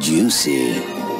Juicy.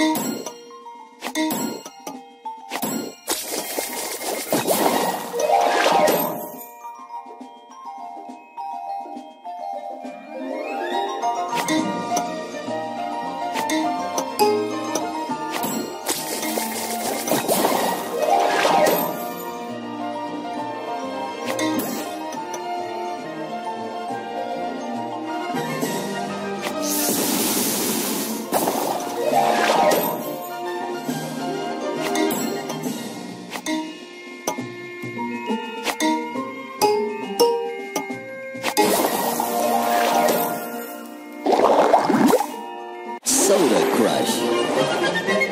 you Soda Crush.